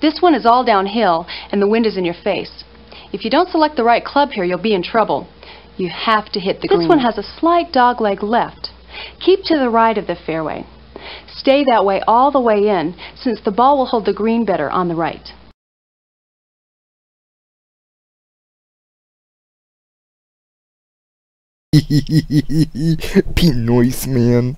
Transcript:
This one is all downhill, and the wind is in your face. If you don't select the right club here, you'll be in trouble. You have to hit the this green. This one has a slight dogleg left. Keep to the right of the fairway. Stay that way all the way in, since the ball will hold the green better on the right. Be nice, man.